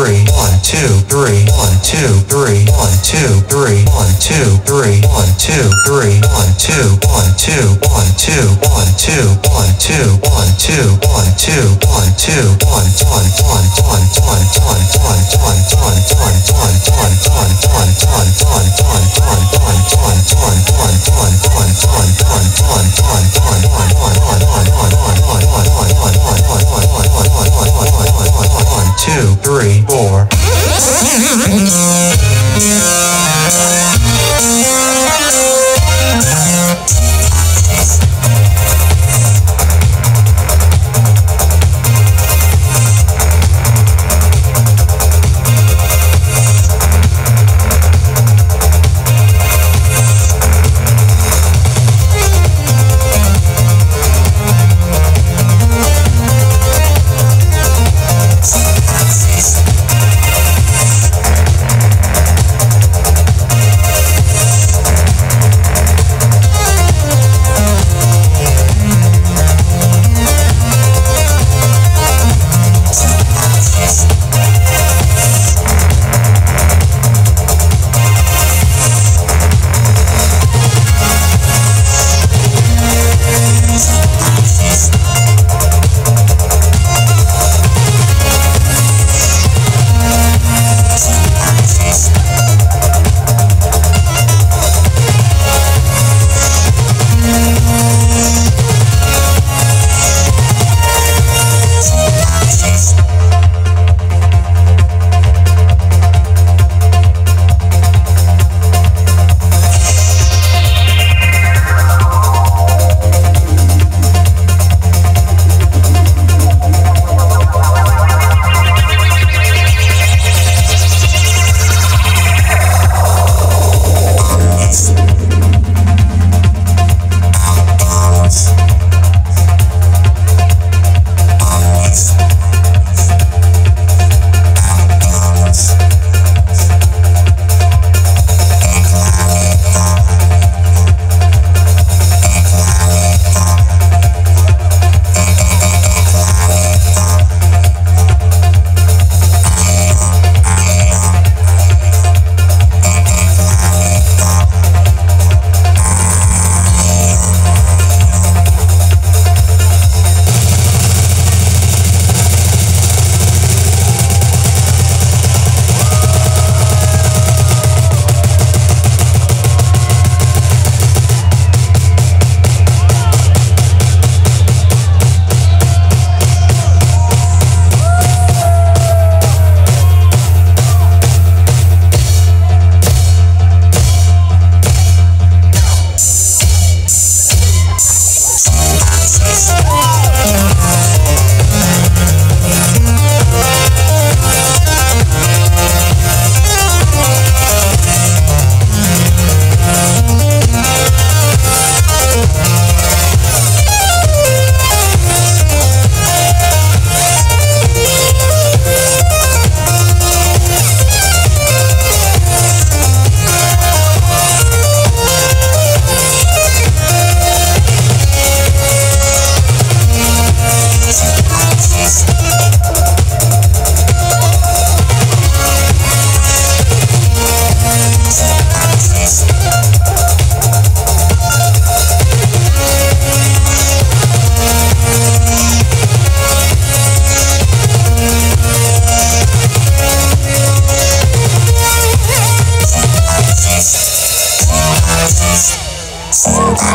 three, one, two, three, one, two, three, one, two, three, one, two, three, one, two, three, one, two, one, two, one, two, one, two, one, two, one, two, one, two, one, two, one, one, one, one, one, one, one, Oh,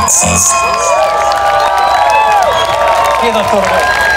Graças. E doutor